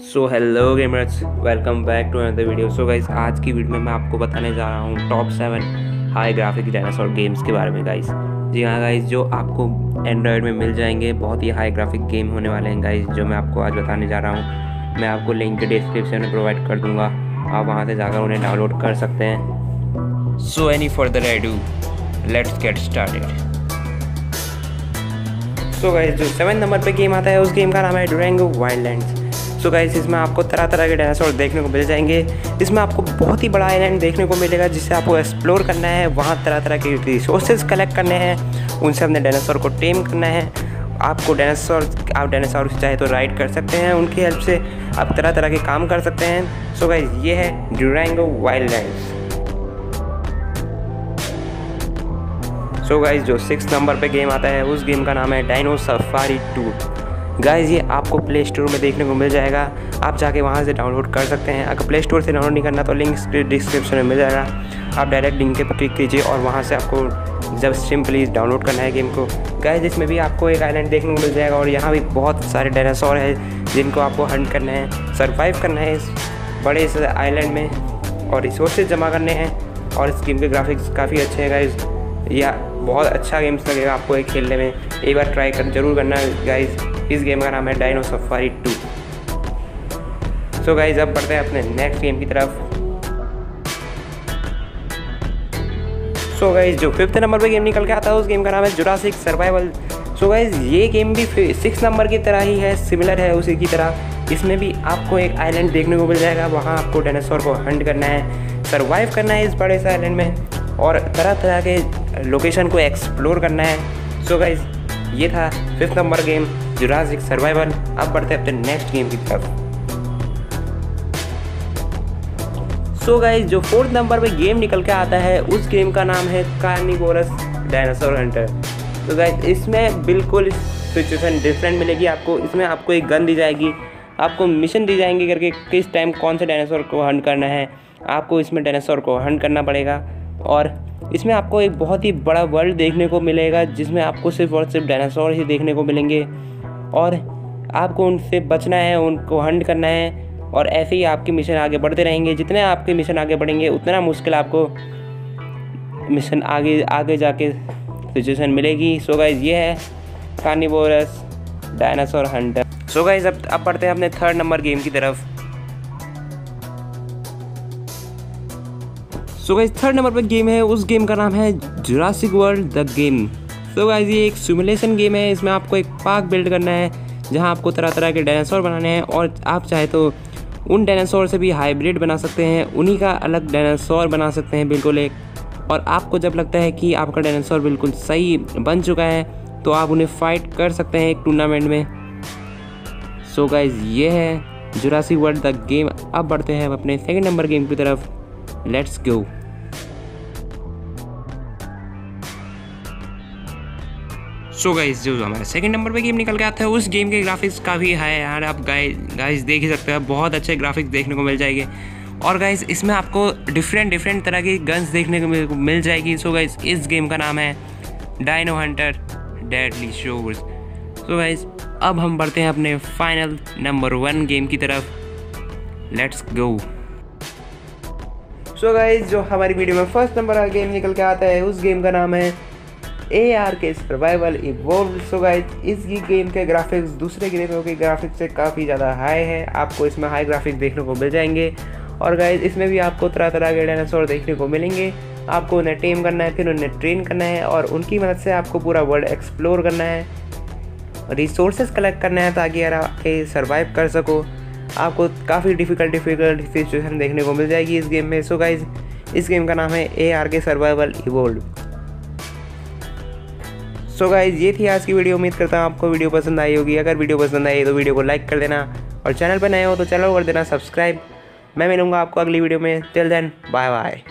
So hello gamers welcome back to another video so guys आज की video में मैं आपको बताने जा रहा हूँ top seven high graphic dinosaur games के बारे में गाइस जी हाँ गाइस जो आपको एंड्रॉयड में मिल जाएँगे, बहुत ही हाई ग्राफिक गेम होने वाले हैं गाइस जो मैं आपको आज बताने जा रहा हूँ। मैं आपको लिंक डिस्क्रिप्शन में प्रोवाइड कर दूँगा। आप वहाँ से जाकर उन्हें डाउनलोड कर सकते हैं। So any further ado let's get started so guys जो सेवन नंबर पे गेम आता है, उस गेम का नाम है डुरेंगो वाइल्ड सो गाइस इसमें आपको तरह तरह के डायनासोर देखने को मिल जाएँगे। इसमें आपको बहुत ही बड़ा आइलैंड देखने को मिलेगा, जिसे आपको एक्सप्लोर करना है। वहाँ तरह तरह के रिसोर्सेज कलेक्ट करने हैं। उनसे अपने डायनासोर को टेम करना है। आपको डायनासोर आप डायनासोर चाहे तो राइड कर सकते हैं, उनकी हेल्प से आप तरह तरह के काम कर सकते हैं। सो गाइज़ ये है Durango wild land so guys जो सिक्स नंबर पे गेम आता है, उस गेम का नाम है डाइनो सफारी टू गाइज़ ये आपको प्ले स्टोर में देखने को मिल जाएगा। आप जाके वहाँ से डाउनलोड कर सकते हैं। अगर प्ले स्टोर से डाउनलोड नहीं करना तो लिंक डिस्क्रिप्शन में मिल जाएगा। आप डायरेक्ट लिंक पर क्लिक कीजिए और वहाँ से आपको जब सिंपली डाउनलोड करना है गेम को। गाइज़ इसमें भी आपको एक आइलैंड देखने को मिल जाएगा और यहाँ भी बहुत सारे डायनासोर है जिनको आपको हंट करना है सर्वाइव करना है इस बड़े इस आइलैंड में और रिसोर्सेज जमा करने हैं और इस गेम के ग्राफिक्स काफ़ी अच्छे हैं गाइज़ या बहुत अच्छा गेम्स लगेगा आपको एक खेलने में। एक बार ट्राई कर, ज़रूर करना गाइज़ इस गेम का नाम है dino safari two so guys अब बढ़ते हैं अपने नेक्स्ट गेम की तरफ़. सो so गाइज़ जो फिफ्थ नंबर पे गेम निकल के आता है, उस गेम का नाम है जुरासिक सर्वाइवल सो गाइज़ ये गेम भी सिक्स नंबर की तरह ही है सिमिलर है उसी की तरह. इसमें भी आपको एक आइलैंड देखने को मिल जाएगा, वहाँ आपको डायनासोर को हंट करना है सर्वाइव करना है इस बड़े से आइलैंड में, और तरह तरह के लोकेशन को एक्सप्लोर करना है. सो so गाइज़ ये था fifth number game Jurassic survival अब बढ़ते हैं अपने नेक्स्ट गेम की तरफ़। सो गाइज़ जो फोर्थ नंबर पे गेम निकल के आता है, उस गेम का नाम है कार्निवोरस डायनासोर हंटर तो गाइज़ इसमें बिल्कुल सिचुएशन डिफरेंट मिलेगी आपको। इसमें आपको एक गन दी जाएगी। आपको मिशन दी जाएँगे करके किस टाइम कौन से डायनासोर को हंट करना है। आपको इसमें डायनासोर को हंट करना पड़ेगा। और इसमें आपको एक बहुत ही बड़ा वर्ल्ड देखने को मिलेगा, जिसमें आपको सिर्फ़ और सिर्फ़ डायनासोर ही देखने को मिलेंगे। और आपको उनसे बचना है, उनको हंड करना है और ऐसे ही आपके मिशन आगे बढ़ते रहेंगे। जितने आपके मिशन आगे बढ़ेंगे, उतना मुश्किल आपको मिशन आगे आगे जाके सिचुएशन मिलेगी। सो गाइज़ ये है carnivorous dinosaur hunter so guys अब अब पढ़ते हैं अपने थर्ड नंबर गेम की तरफ़। सो गाइज़ थर्ड नंबर पर गेम है, उस गेम का नाम है Jurassic world the game so guys ये एक सिमुलेशन गेम है। इसमें आपको एक पार्क बिल्ड करना है, जहाँ आपको तरह तरह के डायनासोर बनाने हैं और आप चाहे तो उन डायनासोर से भी हाइब्रिड बना सकते हैं, उन्हीं का अलग डायनासोर बना सकते हैं बिल्कुल एक। और आपको जब लगता है कि आपका डायनासोर बिल्कुल सही बन चुका है तो आप उन्हें फाइट कर सकते हैं एक टूर्नामेंट में। सो so गाइज़ ये है जुरासी वर्ल्ड द गेम अब बढ़ते हैं अपने सेकेंड नंबर गेम की तरफ़। लेट्स गो सो गाइस जो हमारे सेकंड नंबर पे गेम निकल के आता है, उस गेम के ग्राफिक्स काफ़ी हाई है यार। आप गाइस देख ही सकते हैं बहुत अच्छे ग्राफिक्स देखने को मिल जाएँगे। और गाइस इसमें आपको डिफरेंट डिफरेंट तरह की गन्स देखने को मिल जाएगी। सो गाइस इस गेम का नाम है dino hunter deadly shores so guys अब हम बढ़ते हैं अपने फाइनल नंबर वन गेम की तरफ़। लेट्स गो सो गाइज़ जो हमारी वीडियो में फ़र्स्ट नंबर का गेम निकल के आता है, उस गेम का नाम है A R K survival evolve so guys इस गेम के ग्राफिक्स दूसरे गेमों के ग्राफिक्स से काफ़ी ज़्यादा हाई है। आपको इसमें हाई ग्राफिक्स देखने को मिल जाएँगे। और गाइज़ इसमें भी आपको तरह तरह के डायनासोर देखने को मिलेंगे। आपको उन्हें टेम करना है, फिर उन्हें ट्रेन करना है और उनकी मदद से आपको पूरा वर्ल्ड एक्सप्लोर करना है। रिसोर्सेज कलेक्ट करना है ताकि यार आप सर्वाइव कर सको। आपको काफ़ी डिफ़िकल्ट डिफ़िकल्ट सिचुएशन देखने को मिल जाएगी इस गेम में। सो गाइज़ इस गेम का नाम है A R K survival evolve so so guys ये थी आज की वीडियो उम्मीद करता हूँ आपको वीडियो पसंद आई होगी. अगर वीडियो पसंद आई तो वीडियो को लाइक कर देना और चैनल पर नए हो तो चैनल कर देना सब्सक्राइब मैं मिलूँगा आपको अगली वीडियो में. Till then bye bye